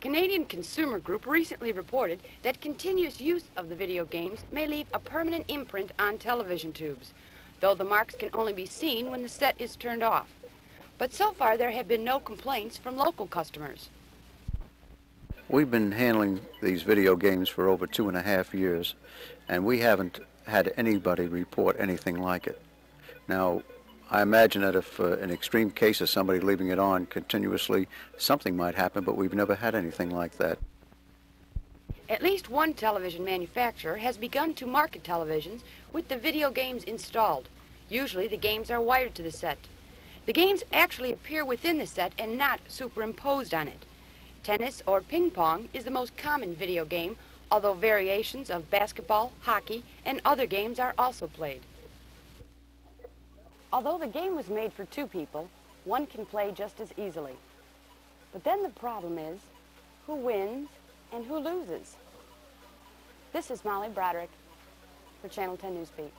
Canadian consumer group recently reported that continuous use of the video games may leave a permanent imprint on television tubes, though the marks can only be seen when the set is turned off. But so far there have been no complaints from local customers. We've been handling these video games for over two and a half years, and we haven't had anybody report anything like it. Now, I imagine that if uh, in extreme case of somebody leaving it on continuously, something might happen, but we've never had anything like that. At least one television manufacturer has begun to market televisions with the video games installed. Usually the games are wired to the set. The games actually appear within the set and not superimposed on it. Tennis or ping pong is the most common video game, although variations of basketball, hockey, and other games are also played. Although the game was made for two people, one can play just as easily. But then the problem is, who wins and who loses? This is Molly Broderick for Channel 10 Newsbeat.